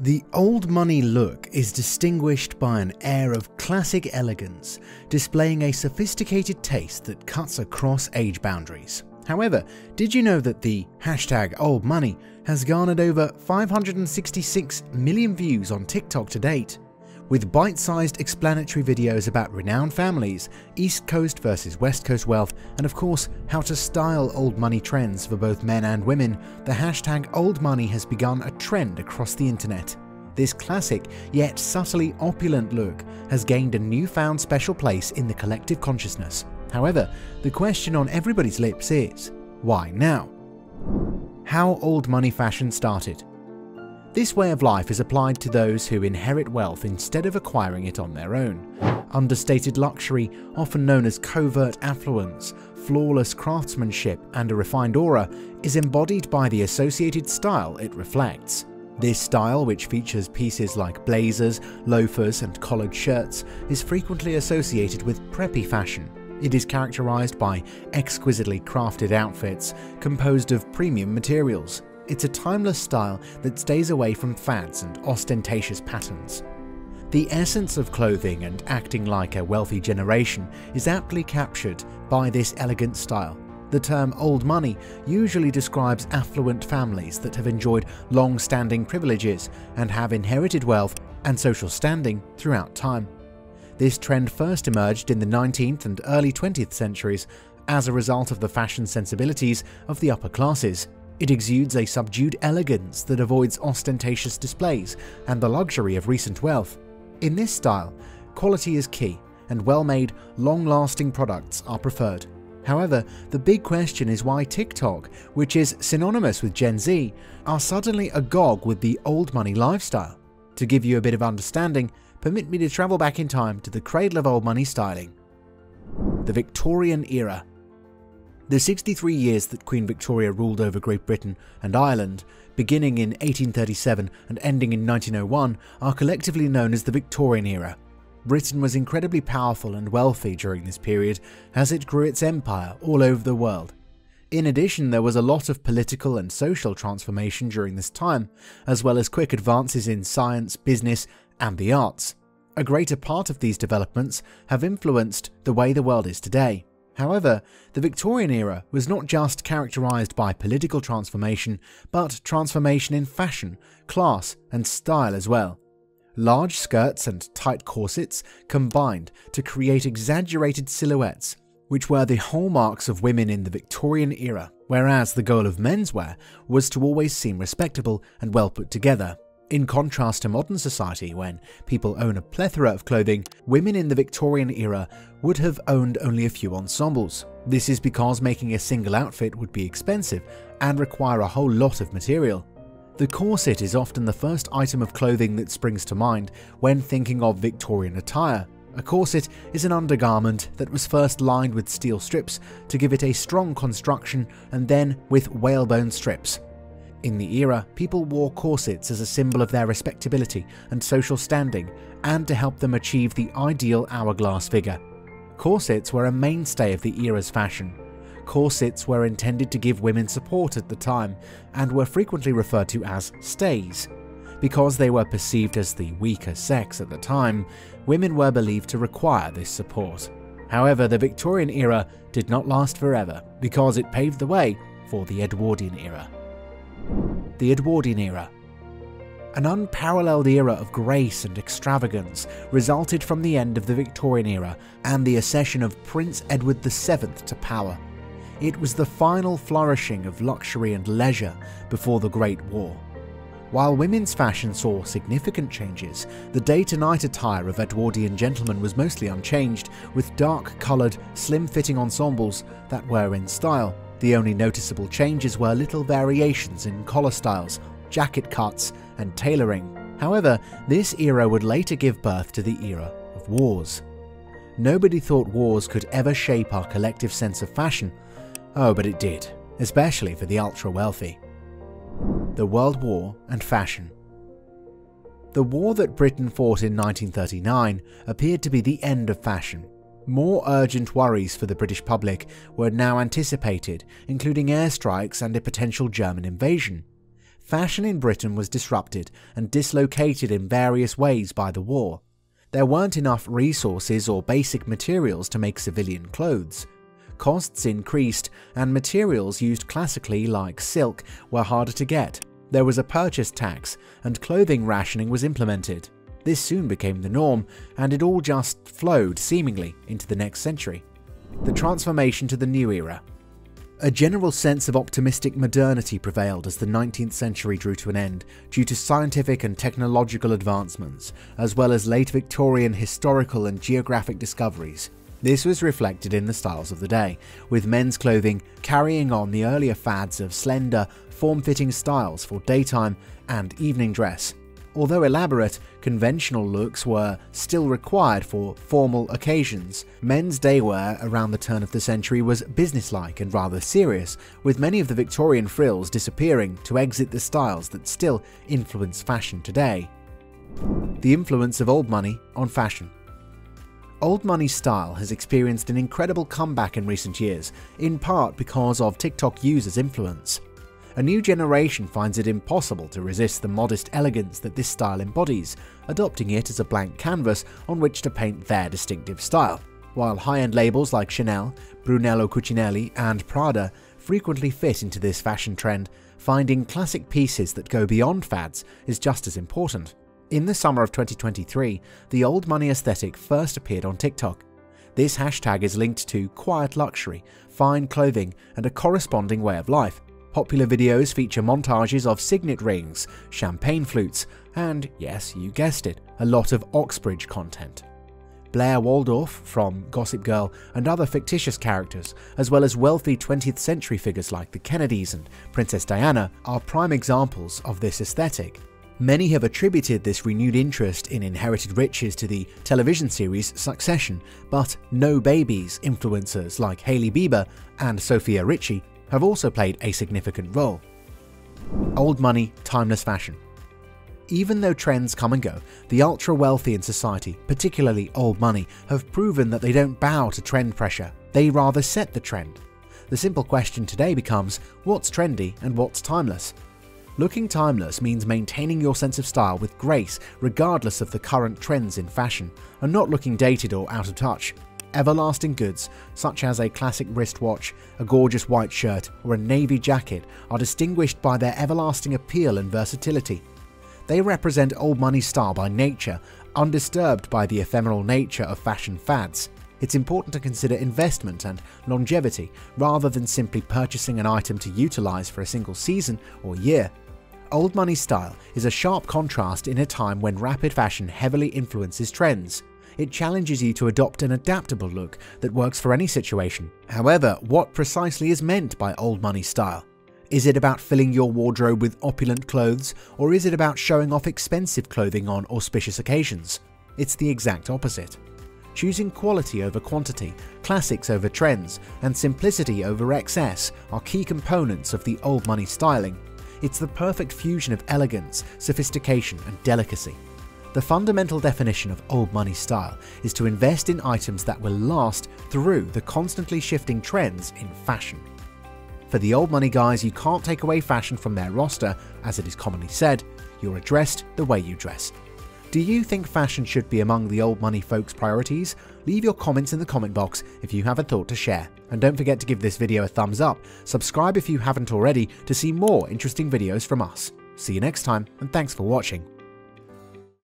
The old money look is distinguished by an air of classic elegance, displaying a sophisticated taste that cuts across age boundaries. However, did you know that the hashtag old money has garnered over 566 million views on TikTok to date? With bite sized explanatory videos about renowned families, East Coast versus West Coast wealth, and of course, how to style old money trends for both men and women, the hashtag old money has begun a trend across the internet. This classic, yet subtly opulent look has gained a newfound special place in the collective consciousness. However, the question on everybody's lips is why now? How old money fashion started. This way of life is applied to those who inherit wealth instead of acquiring it on their own. Understated luxury, often known as covert affluence, flawless craftsmanship, and a refined aura, is embodied by the associated style it reflects. This style, which features pieces like blazers, loafers, and collared shirts, is frequently associated with preppy fashion. It is characterized by exquisitely crafted outfits composed of premium materials, it's a timeless style that stays away from fads and ostentatious patterns. The essence of clothing and acting like a wealthy generation is aptly captured by this elegant style. The term old money usually describes affluent families that have enjoyed long standing privileges and have inherited wealth and social standing throughout time. This trend first emerged in the 19th and early 20th centuries as a result of the fashion sensibilities of the upper classes, it exudes a subdued elegance that avoids ostentatious displays and the luxury of recent wealth. In this style, quality is key, and well made, long lasting products are preferred. However, the big question is why TikTok, which is synonymous with Gen Z, are suddenly agog with the old money lifestyle. To give you a bit of understanding, permit me to travel back in time to the cradle of old money styling. The Victorian era the 63 years that Queen Victoria ruled over Great Britain and Ireland, beginning in 1837 and ending in 1901, are collectively known as the Victorian era. Britain was incredibly powerful and wealthy during this period as it grew its empire all over the world. In addition, there was a lot of political and social transformation during this time, as well as quick advances in science, business, and the arts. A greater part of these developments have influenced the way the world is today. However, the Victorian era was not just characterised by political transformation, but transformation in fashion, class, and style as well. Large skirts and tight corsets combined to create exaggerated silhouettes, which were the hallmarks of women in the Victorian era, whereas the goal of menswear was to always seem respectable and well put together. In contrast to modern society, when people own a plethora of clothing, women in the Victorian era would have owned only a few ensembles. This is because making a single outfit would be expensive and require a whole lot of material. The corset is often the first item of clothing that springs to mind when thinking of Victorian attire. A corset is an undergarment that was first lined with steel strips to give it a strong construction and then with whalebone strips. In the era, people wore corsets as a symbol of their respectability and social standing, and to help them achieve the ideal hourglass figure. Corsets were a mainstay of the era's fashion. Corsets were intended to give women support at the time, and were frequently referred to as stays. Because they were perceived as the weaker sex at the time, women were believed to require this support. However, the Victorian era did not last forever, because it paved the way for the Edwardian era the Edwardian era. An unparalleled era of grace and extravagance resulted from the end of the Victorian era and the accession of Prince Edward VII to power. It was the final flourishing of luxury and leisure before the Great War. While women's fashion saw significant changes, the day to night attire of Edwardian gentlemen was mostly unchanged, with dark coloured, slim fitting ensembles that were in style the only noticeable changes were little variations in collar styles, jacket cuts, and tailoring. However, this era would later give birth to the era of wars. Nobody thought wars could ever shape our collective sense of fashion. Oh, but it did, especially for the ultra wealthy. The World War and Fashion The war that Britain fought in 1939 appeared to be the end of fashion more urgent worries for the British public were now anticipated, including airstrikes and a potential German invasion. fashion in Britain was disrupted and dislocated in various ways by the war. There weren't enough resources or basic materials to make civilian clothes. Costs increased, and materials used classically, like silk, were harder to get. There was a purchase tax, and clothing rationing was implemented. This soon became the norm, and it all just flowed seemingly into the next century. The transformation to the new era. A general sense of optimistic modernity prevailed as the 19th century drew to an end due to scientific and technological advancements, as well as late Victorian historical and geographic discoveries. This was reflected in the styles of the day, with men's clothing carrying on the earlier fads of slender, form-fitting styles for daytime and evening dress. Although elaborate, conventional looks were still required for formal occasions. Men's daywear around the turn of the century was businesslike and rather serious, with many of the Victorian frills disappearing to exit the styles that still influence fashion today. The influence of old money on fashion. Old money style has experienced an incredible comeback in recent years, in part because of TikTok users' influence. A new generation finds it impossible to resist the modest elegance that this style embodies, adopting it as a blank canvas on which to paint their distinctive style. While high-end labels like Chanel, Brunello Cucinelli and Prada frequently fit into this fashion trend, finding classic pieces that go beyond fads is just as important. In the summer of 2023, the old money aesthetic first appeared on TikTok. This hashtag is linked to quiet luxury, fine clothing, and a corresponding way of life. Popular videos feature montages of signet rings, champagne flutes, and, yes, you guessed it, a lot of Oxbridge content. Blair Waldorf from Gossip Girl and other fictitious characters, as well as wealthy 20th century figures like the Kennedys and Princess Diana, are prime examples of this aesthetic. Many have attributed this renewed interest in inherited riches to the television series Succession, but no babies influencers like Hailey Bieber and Sofia Richie have also played a significant role. Old money, timeless fashion. Even though trends come and go, the ultra wealthy in society, particularly old money, have proven that they don't bow to trend pressure, they rather set the trend. The simple question today becomes what's trendy and what's timeless? Looking timeless means maintaining your sense of style with grace regardless of the current trends in fashion, and not looking dated or out of touch. Everlasting goods, such as a classic wristwatch, a gorgeous white shirt, or a navy jacket, are distinguished by their everlasting appeal and versatility. They represent old money style by nature, undisturbed by the ephemeral nature of fashion fads. It's important to consider investment and longevity rather than simply purchasing an item to utilize for a single season or year. Old money style is a sharp contrast in a time when rapid fashion heavily influences trends. It challenges you to adopt an adaptable look that works for any situation. However, what precisely is meant by old money style? Is it about filling your wardrobe with opulent clothes, or is it about showing off expensive clothing on auspicious occasions? It's the exact opposite. Choosing quality over quantity, classics over trends, and simplicity over excess are key components of the old money styling it's the perfect fusion of elegance, sophistication, and delicacy. The fundamental definition of old money style is to invest in items that will last through the constantly shifting trends in fashion. For the old money guys, you can't take away fashion from their roster, as it is commonly said, you're addressed the way you dress. Do you think fashion should be among the old money folks' priorities? Leave your comments in the comment box if you have a thought to share. And don't forget to give this video a thumbs up, subscribe if you haven't already to see more interesting videos from us. See you next time, and thanks for watching.